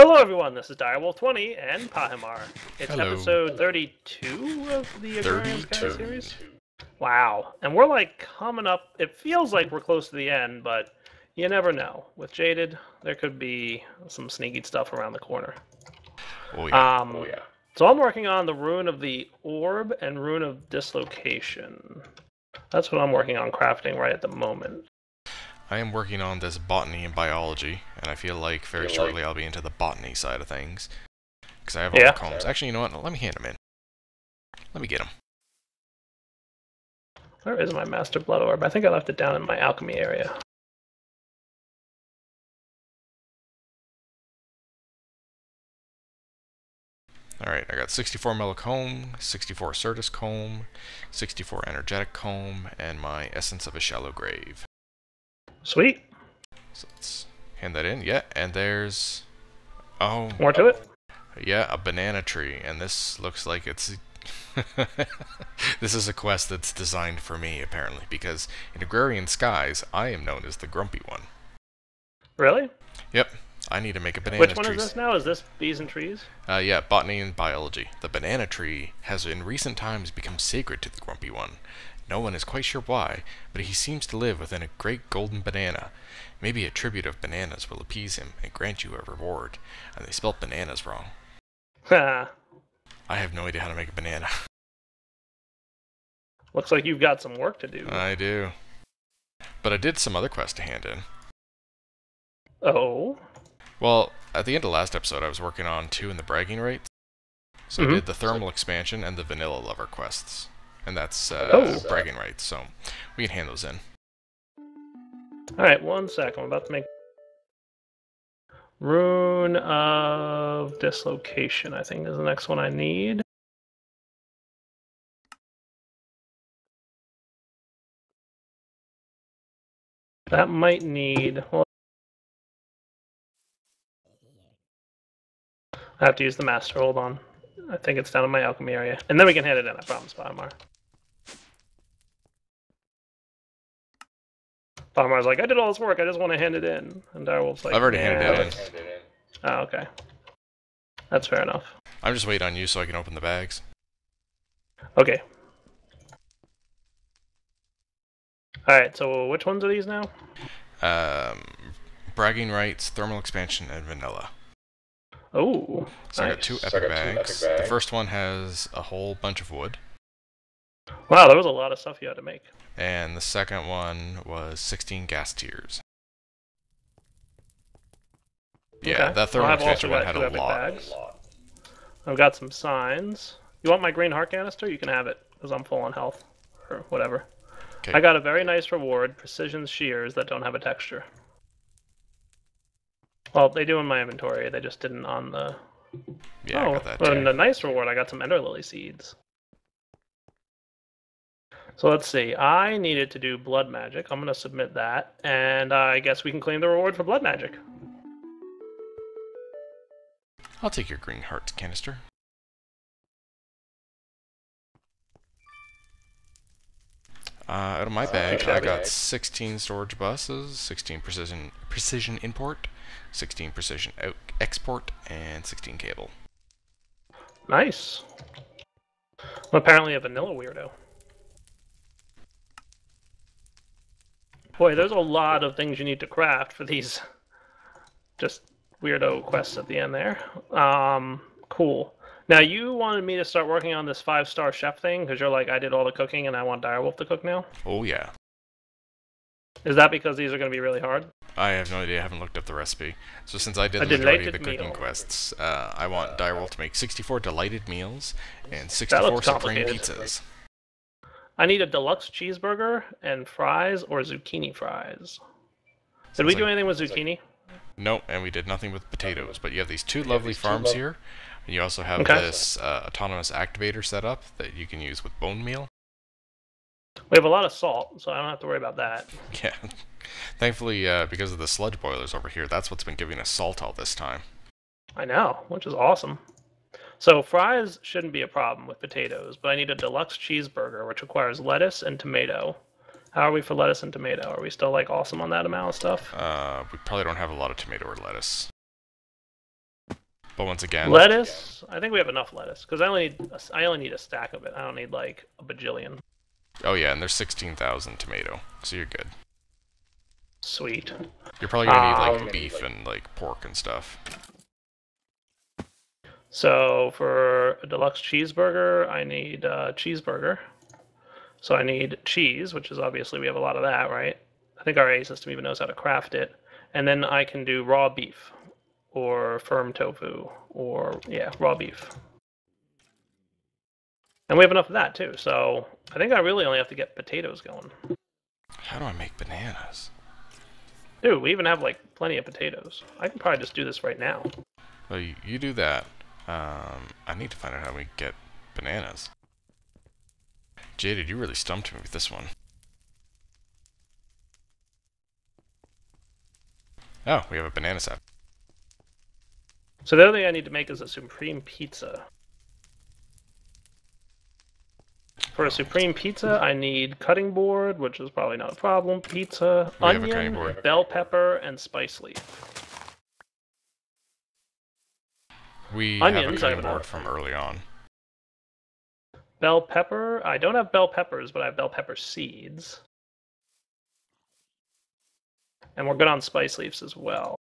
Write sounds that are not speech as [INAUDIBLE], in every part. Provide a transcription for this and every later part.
Hello, everyone. This is Direwolf20 and Pahimar. It's Hello. episode 32 of the Agrarian Sky series. Wow. And we're like coming up. It feels like we're close to the end, but you never know. With Jaded, there could be some sneaky stuff around the corner. Oh yeah. Um, So I'm working on the Rune of the Orb and Rune of Dislocation. That's what I'm working on crafting right at the moment. I am working on this botany and biology, and I feel like very Feel like- shortly I'll be into the botany side of things. Because I have all Yeah. the combs. Actually, you know what? Let me hand them in. Let me get them. Where is my Master Blood Orb? I think I left it down in my alchemy area. Alright, I got 64 Melicomb, 64 Certus Comb, 64 Energetic Comb, and my Essence of a Shallow Grave. Sweet. So let's hand that in. Yeah, and there's... Oh, More to it? Yeah, a banana tree, and this looks like it's. [LAUGHS] this is a quest that's designed for me, apparently, because in Agrarian Skies, I am known as the grumpy one. Really? Yep, I need to make a banana tree. Which one tree. is this now? Is this bees and trees? Uh, yeah, botany and biology. The banana tree has in recent times become sacred to the grumpy one. No one is quite sure why, but he seems to live within a great golden banana. Maybe a tribute of bananas will appease him and grant you a reward. And they spelt bananas wrong. Ha. [LAUGHS] I have no idea how to make a banana. [LAUGHS] Looks like you've got some work to do. I do. But I did some other quests to hand in. oh. Well, at the end of last episode, I was working on two in the bragging rights. So Mhm. I did the thermal expansion and the vanilla lover quests. And that's uh, Oh. bragging rights, so we can hand those in. Alright, one sec. I'm about to make. Rune of Dislocation, I think, is the next one I need. That might need. Well, I have to use the master. Hold on. I think it's down in my alchemy area. And then we can hand it in, I promise, Pahimar. was like, I did all this work, I just want to hand it in. And Direwolf's like, I've already handed "Yeah." it in. Oh, okay. That's fair enough. I'm just waiting on you so I can open the bags. Okay. Alright, so which ones are these now? Um, bragging rights, thermal expansion, and vanilla. Oh, So I got nice. two So epic I got two bags. epic The first one has a whole bunch of wood, Wow, there was a lot of stuff you had to make. and the second one was 16 gas tiers. Yeah, Okay. that thermal Well, I've also expansion one had a lot. bags. I've got some signs. You want my green heart canister? You can have it, because I'm full on health. Or whatever. 'Kay. I got a very nice reward, precision shears that don't have a texture. Well, they do in my inventory, they just didn't on the... Yeah, oh, I got oh, that and too. a nice reward, I got some ender lily seeds. So let's see, I needed to do blood magic. I'm going to submit that, and I guess we can claim the reward for blood magic. I'll take your green heart canister. Uh, out of my bag, I got 16 storage buses, 16 precision precision import, 16 precision out export, and 16 cable. Nice. I'm apparently a vanilla weirdo. Boy, there's a lot of things you need to craft for these just weirdo quests at the end there. Um, cool. Now you wanted me to start working on this five star chef thing because you're like, I did all the cooking and I want Direwolf to cook now. Oh yeah. Is that because these are going to be really hard? I have no idea. I haven't looked up the recipe. So since I did the majority of the cooking meal. quests, uh, I want Direwolf to make 64 delighted meals and 64 supreme pizzas. I need a deluxe cheeseburger and fries or zucchini fries. Did we Sounds do like- anything with zucchini? Nope, and we did nothing with potatoes. But you have these two lovely these two farms lov- here, and you also have Okay. this uh, autonomous activator set up that you can use with bone meal. We have a lot of salt, so I don't have to worry about that. [LAUGHS] Yeah. Thankfully, uh, because of the sludge boilers over here, that's what's been giving us salt all this time. I know, which is awesome. So fries shouldn't be a problem with potatoes, but I need a deluxe cheeseburger, which requires lettuce and tomato. How are we for lettuce and tomato? Are we still like awesome on that amount of stuff? Uh, we probably don't have a lot of tomato or lettuce. But once again, Lettuce. I think we have enough lettuce because I only need a I only need a stack of it. I don't need like a bajillion. oh yeah, and there's 16,000 tomato, so you're good. Sweet. You're probably gonna need Um, like beef and like pork and stuff. So for a deluxe cheeseburger, I need uh, cheeseburger. So I need cheese, which is obviously we have a lot of that, right? I think our AE system even knows how to craft it. And then I can do raw beef or firm tofu or yeah, raw beef. And we have enough of that too. So I think I really only have to get potatoes going. How do I make bananas? Dude, we even have like plenty of potatoes. I can probably just do this right now. Well, you, you do that. Um, I need to find out how we get bananas. Jaded, you really stumped me with this one. Oh, we have a banana sap. So the other thing I need to make is a supreme pizza. For a supreme pizza, I need cutting board, which is probably not a problem. Pizza, We have a cutting onion, bell pepper, and spice leaf. We have a Onions, cutting board from early on. Bell pepper, I don't have bell peppers, but I have bell pepper seeds. And we're good on spice leaves as well.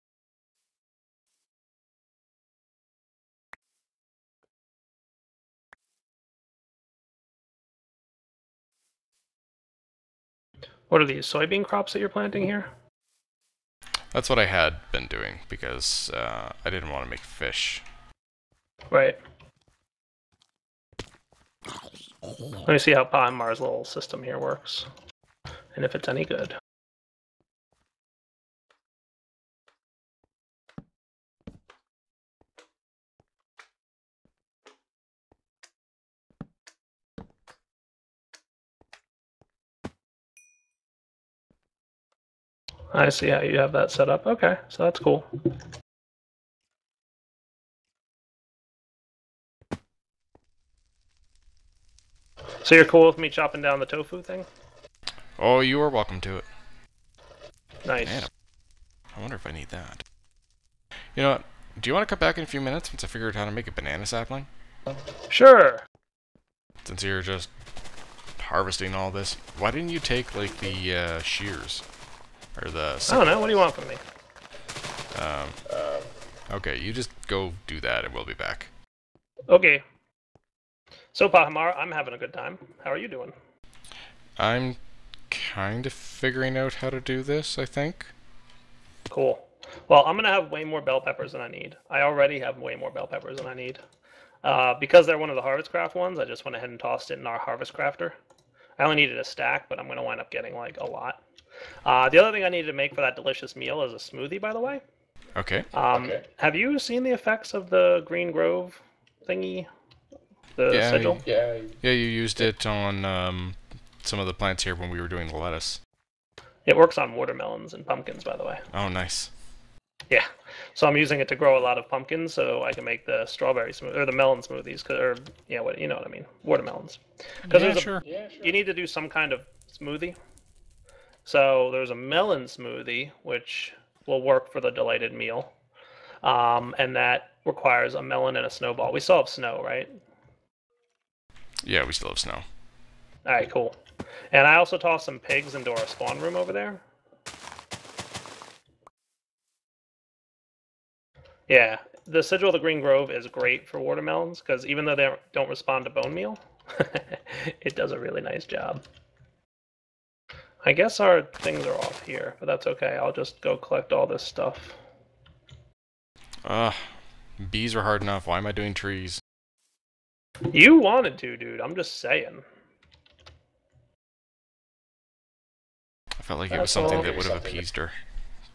What are these soybean crops that you're planting here? That's what I had been doing because uh, I didn't want to make fish. Right. Let me see how Pahimar's little system here works, and if it's any good. I see how you have that set up. Okay, so that's cool. So you're cool with me chopping down the tofu thing? Oh, you are welcome to it. Nice. Man, I wonder if I need that. You know what? Do you want to come back in a few minutes once I figure out how to make a banana sapling? Sure. Since you're just harvesting all this, why didn't you take like the uh, shears or the? I don't know. What do you want from me? Um, okay, you just go do that, and we'll be back. Okay. So Pahimar, I'm having a good time. How are you doing? I'm kind of figuring out how to do this. I think. Cool. Well, I'm gonna have way more bell peppers than I need. I already have way more bell peppers than I need. Uh, because they're one of the Harvest Craft ones, I just went ahead and tossed it in our Harvest Crafter. I only needed a stack, but I'm gonna wind up getting like a lot. Uh, the other thing I needed to make for that delicious meal is a smoothie, by the way. Okay. Um, Have you seen the effects of the Green Grove thingy? The Yeah, sigil? Yeah, Yeah, you used it on um, some of the plants here when we were doing the lettuce. It works on watermelons and pumpkins, by the way. Oh, nice. Yeah. So I'm using it to grow a lot of pumpkins, so I can make the strawberry smooth or the melon smoothies, 'cause- or yeah, what you know what I mean, watermelons. Because Yeah, there's a, sure. yeah, sure. you need to do some kind of smoothie. So there's a melon smoothie, which will work for the delighted meal, um, and that requires a melon and a snowball. We still have snow, right? Yeah, we still have snow. All right, cool. And I also tossed some pigs into our spawn room over there. Yeah, the sigil of the Green Grove is great for watermelons because even though they don't- don't respond to bone meal, [LAUGHS] it does a really nice job. I guess our things are off here, but that's okay. I'll just go collect all this stuff. Ugh. Bees are hard enough. Why am I doing trees? You wanted to, dude. I'm just saying. I felt like it was something that would have appeased her.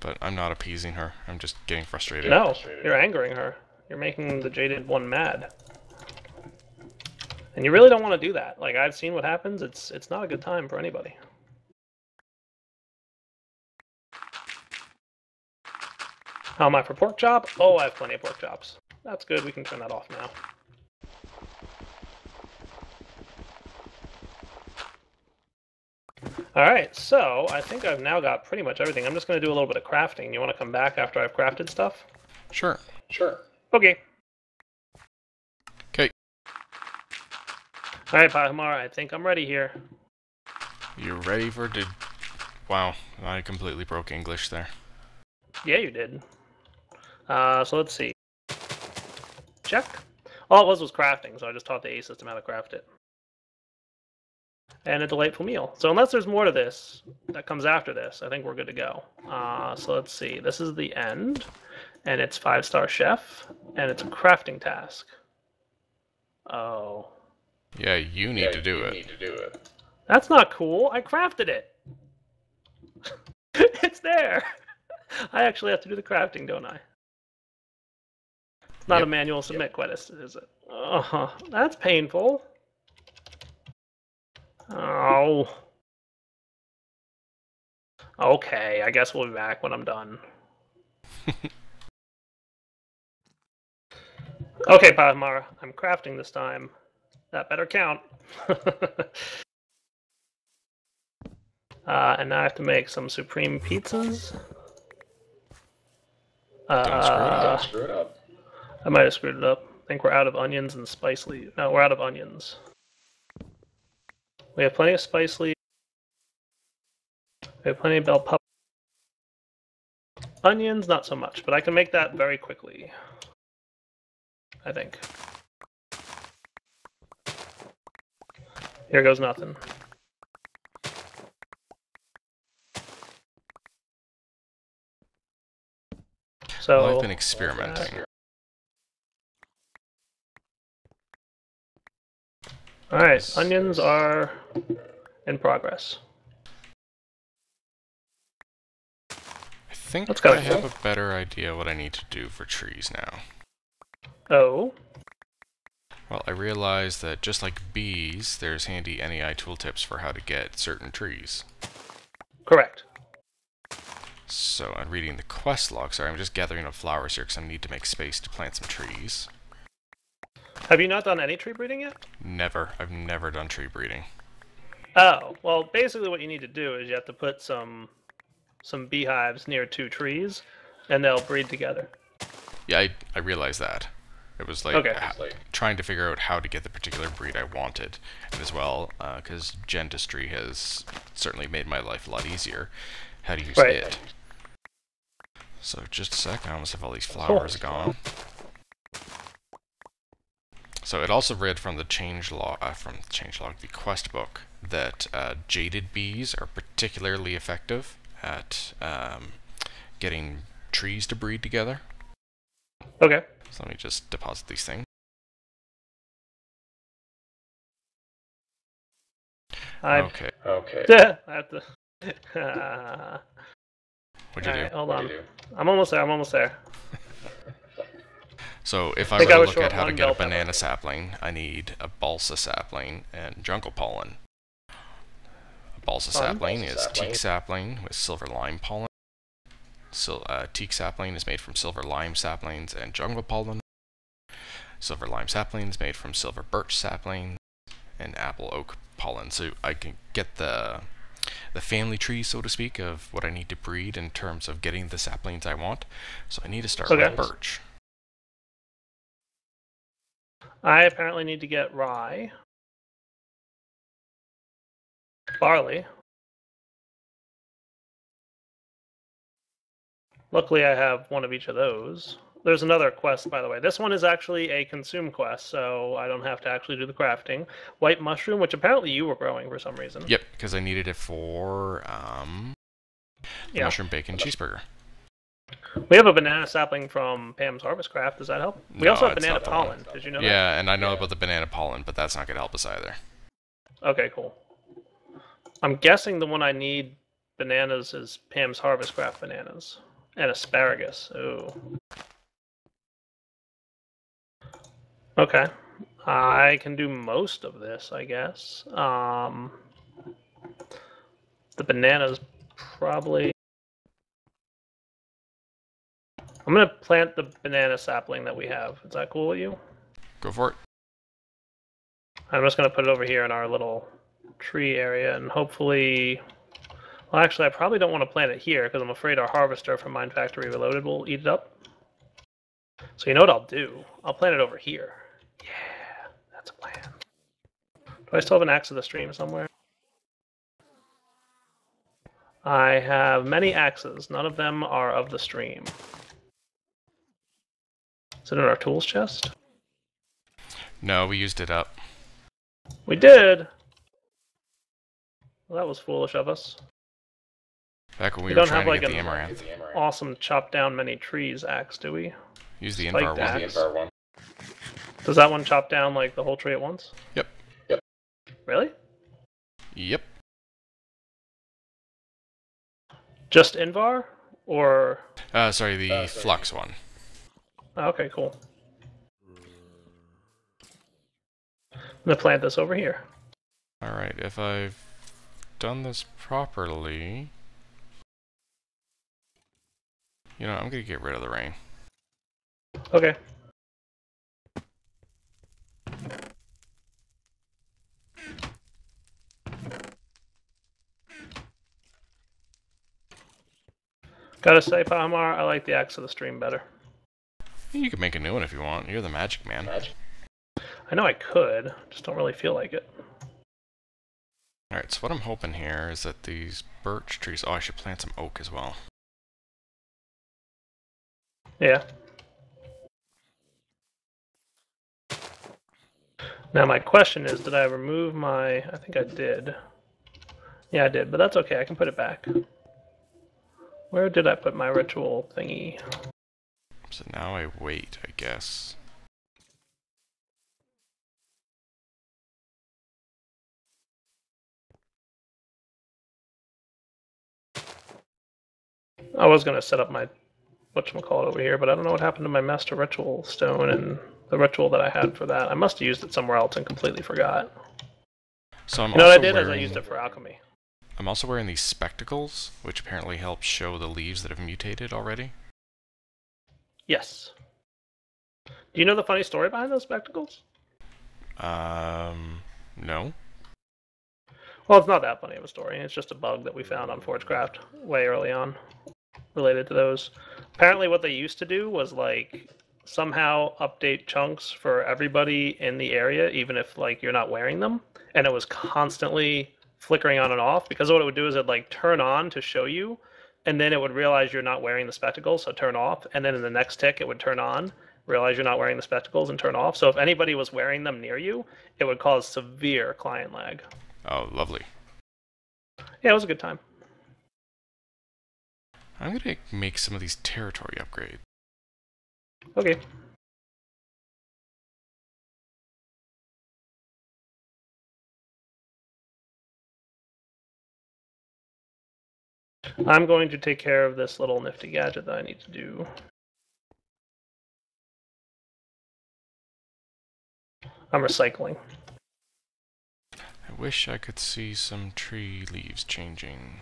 But I'm not appeasing her. I'm just getting frustrated. No, you're angering her. You're making the jaded one mad. And you really don't want to do that. Like I've seen what happens. It's it's not a good time for anybody. How am I for pork chop? Oh, I have plenty of pork chops. That's good. We can turn that off now. All right, so I think I've now got pretty much everything. I'm just going to do a little bit of crafting. You want to come back after I've crafted stuff? Sure. Sure. Okay. Okay. All right, Bahamara, I think I'm ready here. You're ready for the. Wow, I completely broke English there. Yeah, you did. Uh, so let's see. Check. All it was was crafting, so I just taught the AE system how to craft it. And a delightful meal. So unless there's more to this that comes after this, I think we're good to go. Uh, so let's see. This is the end, and it's five star chef, and it's a crafting task. Oh, Yeah, you need to do it. Need to do it. that's not cool. I crafted it. [LAUGHS] it's there. I actually have to do the crafting, don't I? It's not Yep. a manual submit quest, is it? Oh, that's painful. Oh. Okay, I guess we'll be back when I'm done. [LAUGHS] okay, Pahimara, I'm crafting this time. That better count. [LAUGHS] Uh, and now I have to make some supreme pizzas. Uh, Don't screw it up. Don't screw it up. I might have screwed it up. I think we're out of onions and spice leaves. No, we're out of onions. We have plenty of spice leaves. We have plenty of bell pepper. Onions, not so much, but I can make that very quickly. I think. Here goes nothing. So Well, I've been experimenting. All right, onions are in progress. I think Let's go. I have a better idea what I need to do for trees now. Oh, Well, I realized that just like bees, there's handy NEI tooltips for how to get certain trees. correct. So I'm reading the quest log. Sorry, I'm just gathering up flowers here because I need to make space to plant some trees. Have you not done any tree breeding yet? Never. I've never done tree breeding. Oh, well, basically what you need to do is you have to put some some beehives near two trees, and they'll breed together. Yeah, I, I realized that. It was like Okay. trying to figure out how to get the particular breed I wanted, and as well, uh, because Gendustry has certainly made my life a lot easier. How to use Right. it. So just a sec, I almost have all these flowers gone. So it also read from the change log, uh, from the change log, the quest book, that uh, jaded bees are particularly effective at um, getting trees to breed together. Okay. So let me just deposit these things. I Okay, okay. [LAUGHS] I have to. Uh, [LAUGHS] what'd you alright, do? hold What on. do do? I'm almost there. I'm almost there. So if I think were to look at how to get a bell pepper. banana sapling, I need a balsa sapling and jungle pollen. A balsa Fun. sapling Balsa is sapling. teak sapling with silver lime pollen. So, uh, teak sapling is made from silver lime saplings and jungle pollen. Silver lime saplings made from silver birch saplings and apple oak pollen. So I can get the the family tree, so to speak, of what I need to breed in terms of getting the saplings I want. So I need to start Okay. with birch. I apparently need to get rye, barley. Luckily, I have one of each of those. There's another quest, by the way. This one is actually a consume quest, so I don't have to actually do the crafting. White mushroom, which apparently you were growing for some reason. Yep, because I needed it for um, the Yeah. mushroom bacon cheeseburger. We have a banana sapling from Pam's Harvest Craft. Does that help? We No, also have banana pollen. Did you know Yeah, and I know Yeah. about the banana pollen, but that's not going to help us either. Okay, cool. I'm guessing the one I need bananas is Pam's Harvest Craft bananas and asparagus. Ooh. Okay. I can do most of this, I guess. Um, the bananas probably. I'm gonna plant the banana sapling that we have. Is that cool with you? Go for it. I'm just gonna put it over here in our little tree area, and hopefully, well, actually, I probably don't want to plant it here because I'm afraid our harvester from Mine Factory Reloaded will eat it up. So you know what I'll do? I'll plant it over here. Yeah, that's a plan. Do I still have an axe of the stream somewhere? I have many axes. None of them are of the stream. Is it in our tools chest? No, we used it up. We did! Well, that was foolish of us. Back when we, We were don't trying have, to like, get the an- amaranth. Awesome chop down many trees axe, do we? Use the spiked Invar one. axe. Does that one chop down like the whole tree at once? Yep. Yep. Really? Yep. Just Invar? Or Uh, sorry, the flux one. Okay, cool. I'm gonna plant this over here. Alright, if I've done this properly... You know, I'm gonna get rid of the rain. Okay. Gotta say, Pahimar, I like the axe of the stream better. You can make a new one if you want. You're the magic man. I know I could, just don't really feel like it. Alright, so what I'm hoping here is that these birch trees... Oh, I should plant some oak as well. Yeah. Now my question is, did I remove my... I think I did. Yeah, I did, but that's okay. I can put it back. Where did I put my ritual thingy? So now I wait, I guess. I was gonna set up my whatchamacallit over here, but I don't know what happened to my master ritual stone and the ritual that I had for that. I must have used it somewhere else and completely forgot. So I'm You know what I did is I used it for alchemy. I'm also wearing these spectacles, which apparently help show the leaves that have mutated already. Yes. Do you know the funny story behind those spectacles? Um, no. Well, it's not that funny of a story. It's just a bug that we found on Forgecraft way early on related to those. Apparently, what they used to do was like somehow update chunks for everybody in the area, even if like you're not wearing them, and it was constantly flickering on and off because what it would do is it'd like turn on to show you, and then it would realize you're not wearing the spectacles, so turn off, and then in the next tick it would turn on, realize you're not wearing the spectacles, and turn off. So if anybody was wearing them near you, it would cause severe client lag. Oh, lovely. Yeah, it was a good time. I'm gonna make some of these territory upgrades. Okay. I'm going to take care of this little nifty gadget that I need to do. I'm recycling. I wish I could see some tree leaves changing.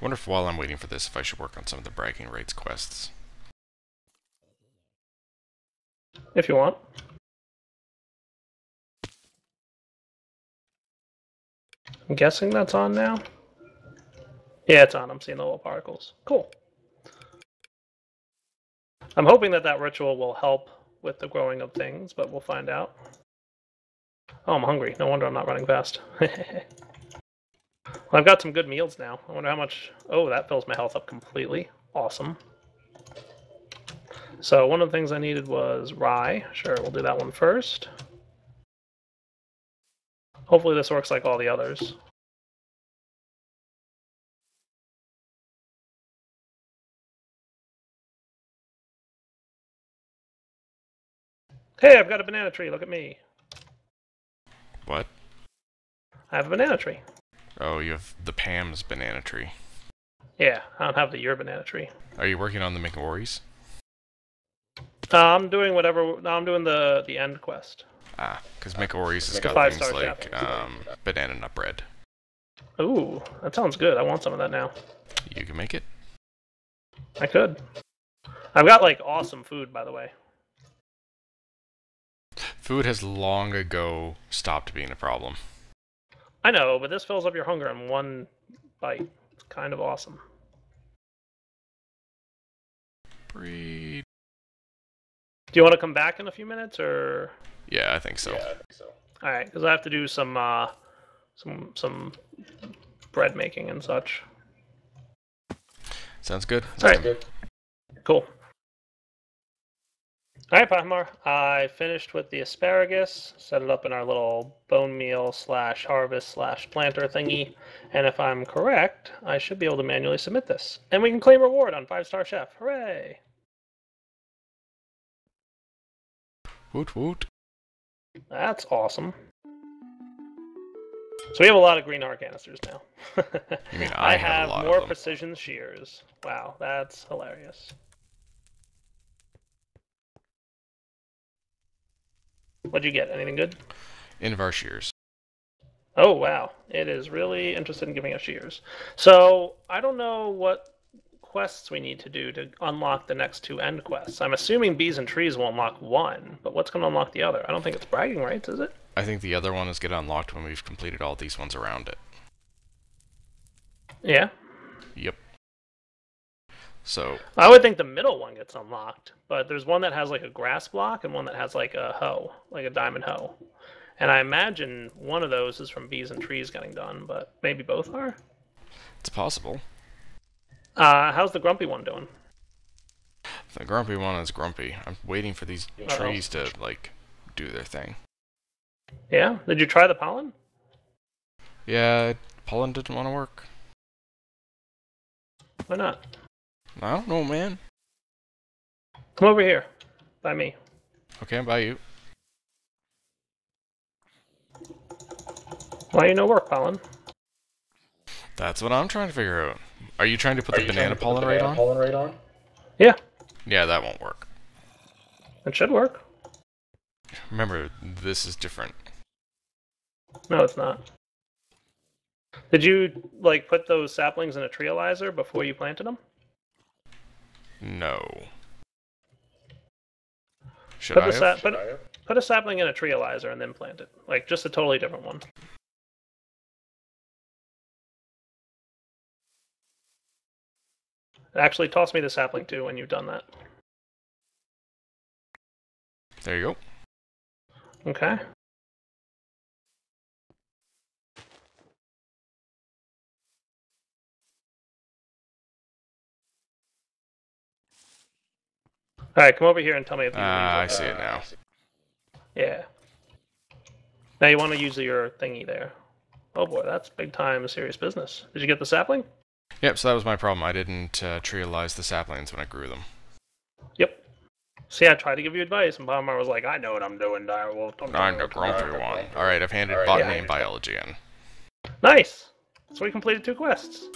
Wonder if while I'm waiting for this, if I should work on some of the bragging rights quests. If you want. I'm guessing that's on now. Yeah, it's on. I'm seeing the little particles. Cool. I'm hoping that that ritual will help with the growing of things, but we'll find out. Oh, I'm hungry. No wonder I'm not running fast. [LAUGHS] well, I've got some good meals now. I wonder how much. Oh, that fills my health up completely. Awesome. So one of the things I needed was rye. Sure, we'll do that one first. Hopefully this works like all the others. Hey, I've got a banana tree. Look at me. What? I have a banana tree. Oh, you have the Pam's banana tree. Yeah, I don't have the your banana tree. Are you working on the McWorries? Uh, I'm doing whatever. No, I'm doing the the end quest. Ah, because McWorries has The got things like um, banana nut bread. Ooh, that sounds good. I want some of that now. You can make it. I could. I've got like awesome food, by the way. Food has long ago stopped being a problem. I know, but this fills up your hunger in one bite. It's kind of awesome. Breed. Do you want to come back in a few minutes, or Yeah, I think so. Yeah, I think so. all right? Because I have to do some uh, some some bread making and such. Sounds good. All right. Good. Cool. All right, Pahmar. I finished with the asparagus, set it up in our little bone meal slash harvest slash planter thingy, and if I'm correct, I should be able to manually submit this. And we can claim reward on Five Star Chef. Hooray! Woot woot. That's awesome. So we have a lot of green heart canisters now. [LAUGHS] You mean I have a have of more precision shears. Wow, that's hilarious. What'd you get? Anything good? Invar shears. Oh wow, it is really interested in giving us shears. So I don't know what quests we need to do to unlock the next two end quests. I'm assuming bees and trees will unlock one, but what's going to unlock the other? I don't think it's bragging rights, is it? I think the other one is get unlocked when we've completed all these ones around it. Yeah, Yep. So I would think the middle one gets unlocked, but there's one that has like a grass block and one that has like a hoe, like a diamond hoe. And I imagine one of those is from bees and trees getting done, but maybe both are. it's possible. Uh, how's the grumpy one doing? The grumpy one is grumpy. I'm waiting for these Uh-oh. trees to like do their thing. Yeah, did you try the pollen? Yeah, pollen didn't want to work. Why not? I don't know, man. Come over here, by me. Okay, by you. Why you no work, pollen? That's what I'm trying to figure out. Are you trying to put Are the banana trying to put pollen the right on? Pollen right on? Yeah, Yeah, that won't work. it should work. Remember, this is different. No, it's not. Did you like put those saplings in a treealyzer before you planted them? No. Should Put I the have? sa- put, I have? put a sapling in a treealyzer and then plant it. Like just a totally different one. Actually, toss me the sapling too when you've done that. There you go. Okay. All right, come over here and tell me if you. Ah, I see it now. Yeah. Now you want to use your thingy there. Oh boy, that's big time serious business. Did you get the sapling? Yep, so that was my problem. I didn't uh, treealize the saplings when I grew them. Yep. See, I tried to give you advice, and Pahimar was like, "I know what I'm doing, Direwolf." I'm I'm doing the grumpy Alright, one. Alright, I've handed Alright, botany yeah. and biology in. Nice. So we completed two quests.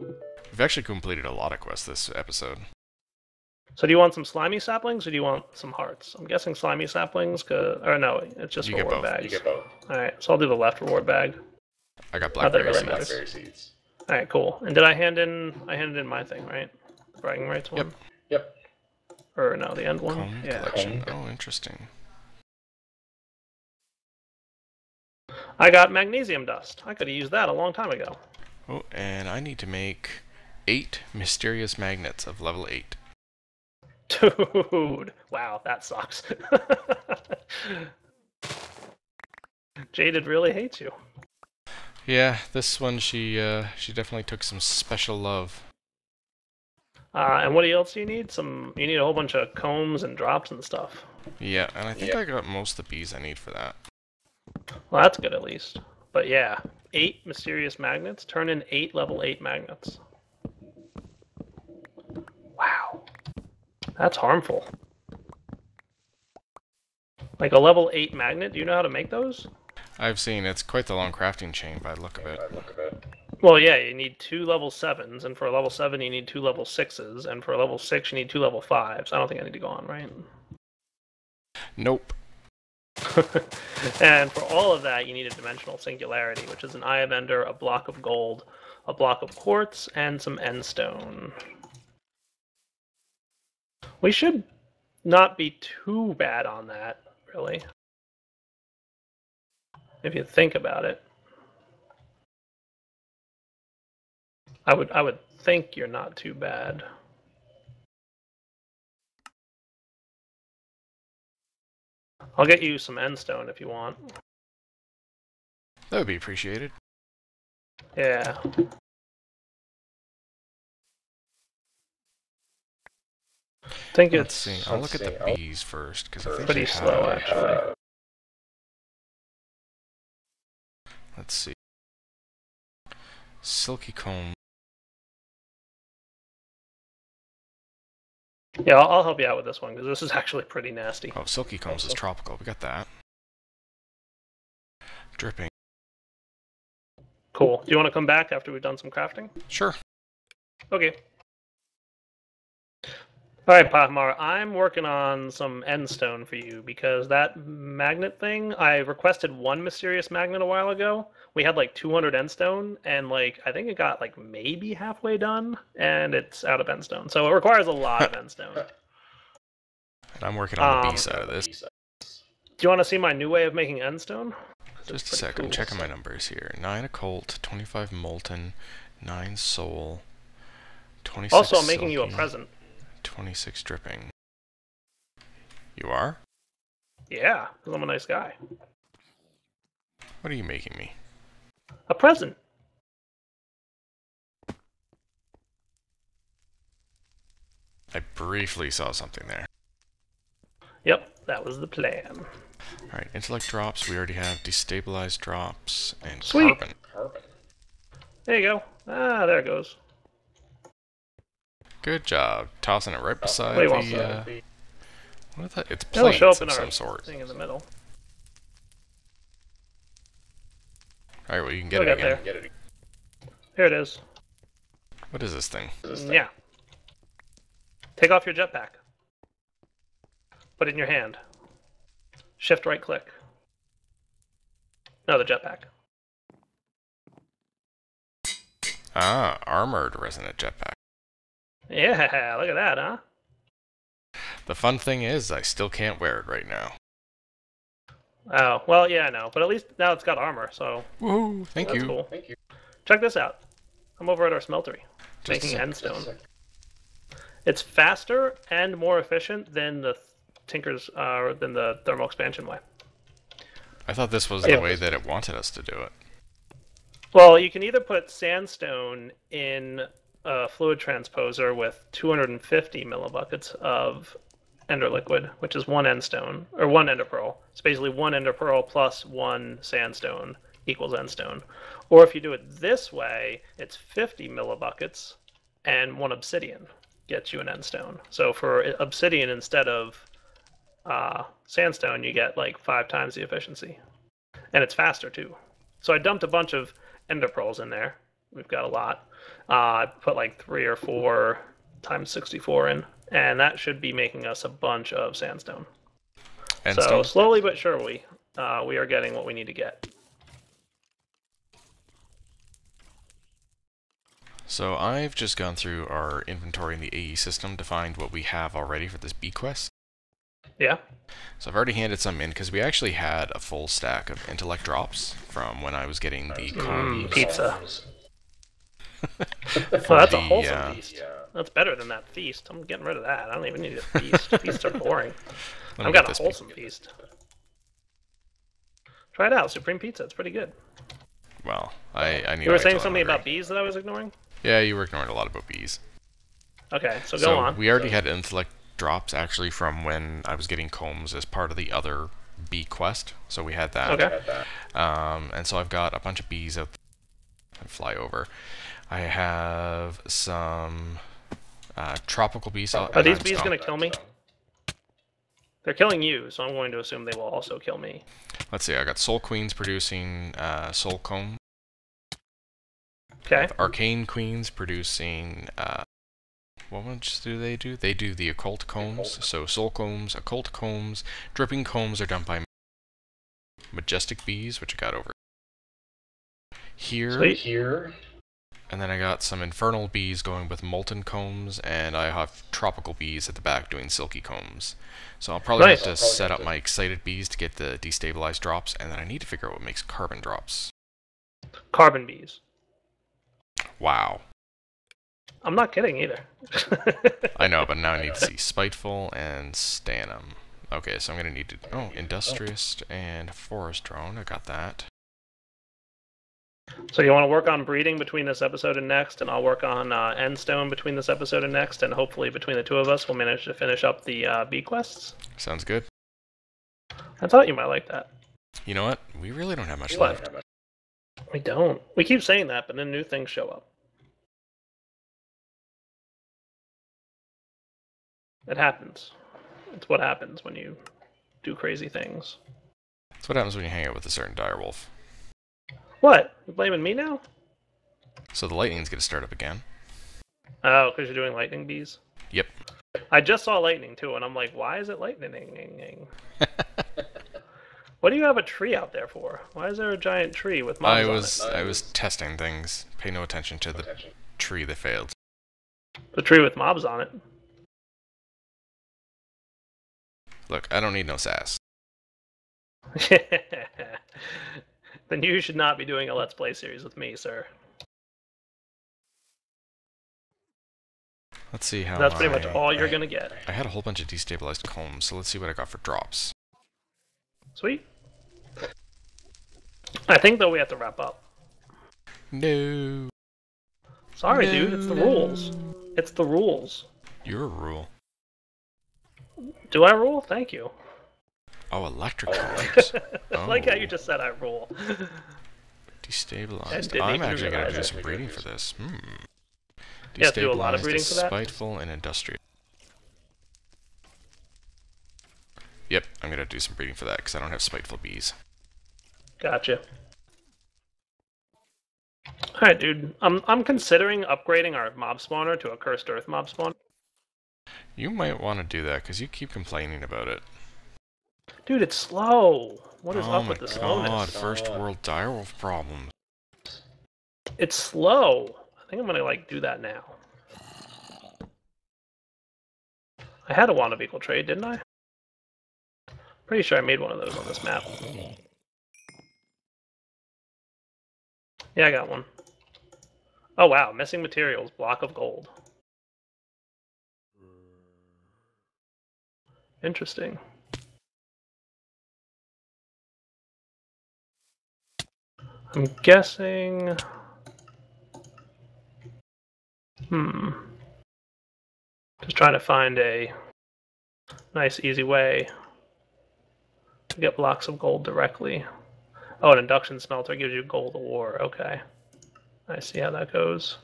We've actually completed a lot of quests this episode. So do you want some slimy saplings, or do you want some hearts? I'm guessing slimy saplings, cause, or no, it's just You get reward both. bags. You get both. All right, so I'll do the left reward bag. I got Not blackberry really seeds. matters. Blackberry seeds. All right, cool. And did I hand in? I handed in my thing, right? Bragging rights one. Yep. Yep. Or no, the end one. Comb yeah. collection. Comb. Oh, interesting. I got magnesium dust. I could have used that a long time ago. Oh, and I need to make eight mysterious magnets of level eight. Dude, wow, that sucks. [LAUGHS] Jaded really hates you. Yeah, this one she uh she definitely took some special love. Uh, and what else do you need? Some you need a whole bunch of combs and drops and stuff. Yeah, and I think Yeah. I got most of the bees I need for that. Well, that's good at least. But yeah, eight mysterious magnets. Turn in eight level eight magnets. That's harmful. Like a level eight magnet. Do you know how to make those? I've seen it's quite the long crafting chain by the look of it. By the look of it. Well, yeah, you need two level sevens, and for a level seven, you need two level sixes, and for a level six, you need two level fives. I don't think I need to go on, right? Nope. [LAUGHS] and for all of that, you need a dimensional singularity, which is an eye of ender, a block of gold, a block of quartz, and some end stone. We should not be too bad on that, really. If you think about it. I would I would think you're not too bad. I'll get you some endstone if you want. That would be appreciated. Yeah. I think Let's it's see. I'll look at see, the bees first because I think pretty slow have- actually. Let's see. Silky comb. Yeah, I'll, I'll help you out with this one because this is actually pretty nasty. Oh, silky combs is tropical. We got that. Dripping. Cool. Do you want to come back after we've done some crafting? Sure. Okay. All right, Pahmar, I'm working on some endstone for you because that magnet thing, I requested one mysterious magnet a while ago. We had like 200 endstone, and like I think it got like maybe halfway done, and it's out of endstone. So it requires a lot of endstone. [LAUGHS] And I'm working on the Um, B side of this. Do you want to see my new way of making endstone? Just a pretty sec. I'm checking my numbers here. 9 occult, 25 molten, 9 soul, 26 Also, I'm making you a present. 26 dripping. You are? Yeah, because I'm a nice guy. What are you making me? A present. I briefly saw something there. Yep, that was the plan. Alright, intellect drops. We already have destabilized drops and Sweet. carbon. There you go. Ah, there it goes. Good job. Tossing it right beside What do you want, the. Uh, what is that? It's It'll plates show up of in our some sort. thing in the middle. Alright, well, you can get Look it up again. there. It. Here it is. What is this thing? This thing. Yeah. Take off your jetpack. Put it in your hand. Shift right click. No, the jetpack. Ah, armored resonant jetpack. Yeah, [LAUGHS] look at that, huh? The fun thing is, I still can't wear it right now. Oh, well, yeah, I know. But at least now it's got armor, so Woohoo! Thank that's you. cool. Thank you. Check this out. I'm over at our smeltery, Just making endstone. It's faster and more efficient than the Tinker's, uh, than the thermal expansion way. I thought this was Yeah. the way that it wanted us to do it. Well, you can either put sandstone in a fluid transposer with 250 millibuckets of ender liquid, which is one end stone, or one ender pearl. It's basically one ender pearl plus one sandstone equals end stone. Or if you do it this way, it's 50 millibuckets and one obsidian gets you an end stone. So for obsidian instead of uh, sandstone, you get like five times the efficiency. And it's faster too. So I dumped a bunch of ender pearls in there. We've got a lot. Uh, I put like three or four times 64 in, and that should be making us a bunch of sandstone. And so so, slowly but surely, uh, we are getting what we need to get. so I've just gone through our inventory in the AE system to find what we have already for this B quest. Yeah. So I've already handed some in because we actually had a full stack of intellect drops from when I was getting the Mm, pizza. For Oh, that's a wholesome uh, feast. That's better than that feast. I'm getting rid of that. I don't even need a feast. [LAUGHS] Feasts are boring. I've got a this wholesome feast. Try it out. Supreme Pizza. It's pretty good. Well, I, I need You were saying something I'm about bees that I was ignoring? Yeah, you were ignoring a lot about bees. Okay, so go so on. we already had intellect drops actually from when I was getting combs as part of the other bee quest. So we had that. Okay. Um, and so I've got a bunch of bees out and fly over. I have some uh, tropical bees. Are these bees gonna kill me? They're killing you, so I'm going to assume they will also kill me. Let's see. I got soul queens producing uh, soul comb. Okay. Arcane queens producing. Uh, what ones do they do? They do the occult combs. So soul combs, occult combs, dripping combs are done by majestic bees, which I got over here. Sweet. Here. And then I got some infernal bees going with molten combs, and I have tropical bees at the back doing silky combs. So I'll probably Nice. have to set up my excited bees to get the destabilized drops, and then I need to figure out what makes carbon drops. Carbon bees. Wow. I'm not kidding either. [LAUGHS] I know, but now I need to see Spiteful and Stannum. Okay, so I'm gonna need to... Oh, Industrious and Forest Drone. I got that. So you want to work on breeding between this episode and next, and I'll work on uh, Endstone between this episode and next, and hopefully between the two of us, we'll manage to finish up the uh, B quests. Sounds good. I thought you might like that. You know what? We really don't have much What? left. We don't. We keep saying that, but then new things show up. It happens. It's what happens when you do crazy things. It's what happens when you hang out with a certain direwolf. What? You blaming me now? So the lightning's gonna start up again. Oh, because you're doing lightning bees? Yep. I just saw lightning too, and I'm like, why is it lightning? what do you have a tree out there for? Why is there a giant tree with mobs I on was it? I was testing things. Pay no attention to the tree that failed. The tree with mobs on it. Look, I don't need no sass. [LAUGHS] [LAUGHS] then you should not be doing a Let's Play series with me, sir. Let's see how. That's pretty much all you're I- gonna get. I had a whole bunch of destabilized combs, so let's see what I got for drops. Sweet. I think though we have to wrap up. No. Sorry, dude. It's the rules. It's the rules. Your rule. Do I rule? Thank you. Oh, electric. [LAUGHS] I like how Oh. you just said I rule. Destabilized. I'm actually gonna do some breeding for this. Hmm. You have to do a lot of Destabilized breeding for that? Spiteful and industrious. Yep, I'm gonna do some breeding for that because I don't have spiteful bees. Gotcha. Alright, dude. I'm I'm considering upgrading our mob spawner to a cursed earth mob spawner. You might want to do that because you keep complaining about it. Dude, it's slow. What is oh up my with the god, slowness? first world direwolf problems. It's slow. I think I'm gonna like do that now. I had a wand of equal trade, didn't I? Pretty sure I made one of those on this map. Yeah, I got one. Oh wow, missing materials, block of gold. Interesting. I'm guessing. Hmm. Just trying to find a nice, easy way to get blocks of gold directly. Oh, an induction smelter gives you gold ore. Okay. I see how that goes.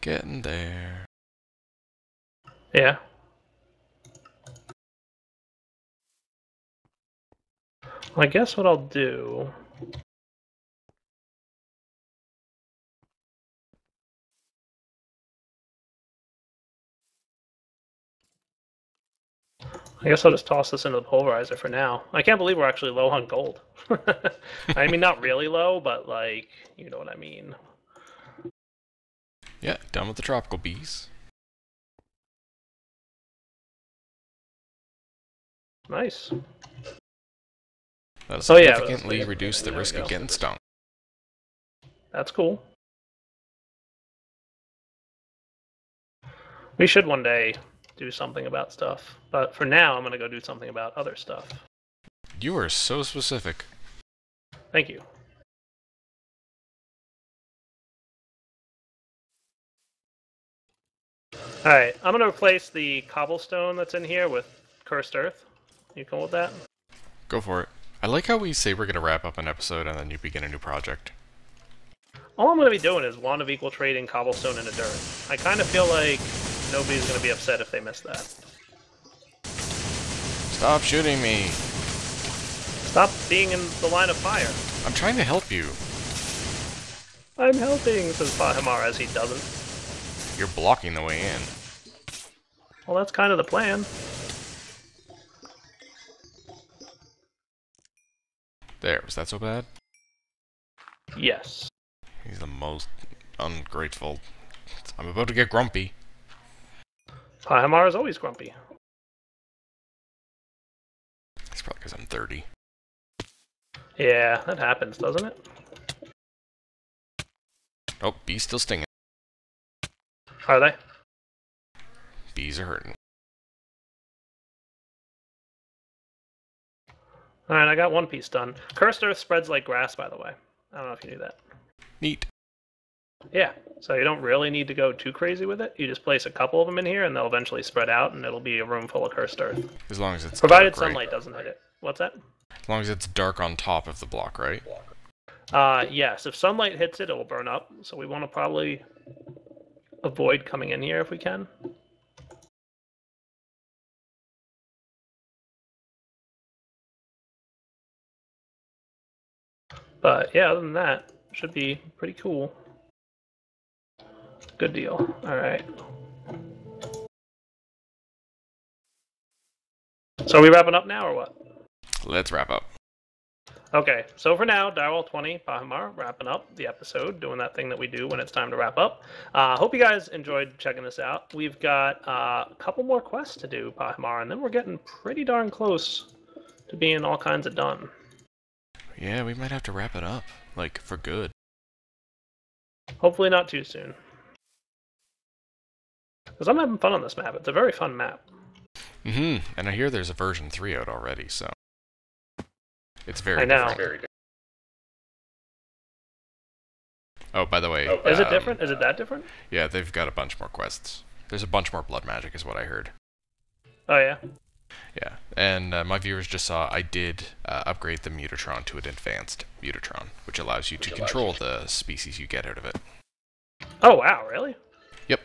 Getting there. Yeah. I guess what I'll do. I guess I'll just toss this into the pulverizer for now. I can't believe we're actually low on gold. [LAUGHS] I mean, not really low, but like, you know what I mean. Yeah, done with the tropical bees. Nice. That'll Oh, yeah, significantly reduce the risk of getting stung. That's cool. We should one day do something about stuff. But for now, I'm going to go do something about other stuff. You are so specific. Thank you. Alright, I'm going to replace the cobblestone that's in here with cursed earth. You cool with that? Go for it. I like how we say we're gonna wrap up an episode and then you begin a new project. All I'm going to be doing is wand of equal trading cobblestone into dirt. I kind of feel like nobody's going to be upset if they miss that. Stop shooting me! Stop being in the line of fire. I'm trying to help you. I'm helping, says Pahimar as he doesn't. You're blocking the way in. Well, that's kind of the plan. There, was that so bad? Yes. He's the most ungrateful. I'm about to get grumpy. Pahimar is always grumpy. It's probably because I'm 30. Yeah, that happens, doesn't it? Oh, bees still stinging. Are they? Bees are hurting. Alright, I got one piece done. Cursed Earth spreads like grass, by the way. I don't know if you knew that. Neat. Yeah, so you don't really need to go too crazy with it. You just place a couple of them in here, and they'll eventually spread out, and it'll be a room full of cursed earth. As long as it's Provided dark, right? sunlight doesn't hit it. What's that? As long as it's dark on top of the block, right? Uh, yes, if sunlight hits it, it will burn up. So we want to probably avoid coming in here if we can. But yeah, other than that, should be pretty cool. Good deal. All right. So are we wrapping up now or what? Let's wrap up. Okay, so for now, Direwall 20, Pahimar, wrapping up the episode, doing that thing that we do when it's time to wrap up. Uh, hope you guys enjoyed checking this out. We've got uh, a couple more quests to do, Pahimar, and then we're getting pretty darn close to being all kinds of done. Yeah, we might have to wrap it up. Like, for good. Hopefully not too soon. Because I'm having fun on this map. It's a very fun map. Mm-hmm. And I hear there's a version 3 out already, so. It's very I know. different. Oh, by the way. Is it um, different? Is it that different? Yeah, they've got a bunch more quests. There's a bunch more blood magic, is what I heard. Oh, yeah. Yeah, and uh, my viewers just saw I did uh, upgrade the Mutatron to an advanced Mutatron, which allows you to control the species you get out of it. Oh, wow, really? Yep.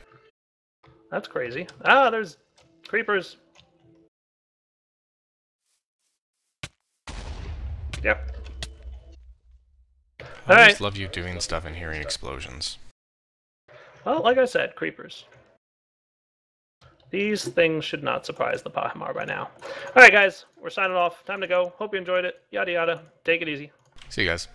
That's crazy. Ah, there's creepers. Yep. I Alright. just love you doing stuff and hearing explosions. Well, like I said, creepers. These things should not surprise the Pahimar by now. Alright, guys, we're signing off. Time to go. Hope you enjoyed it. Yada yada. Take it easy. See you guys.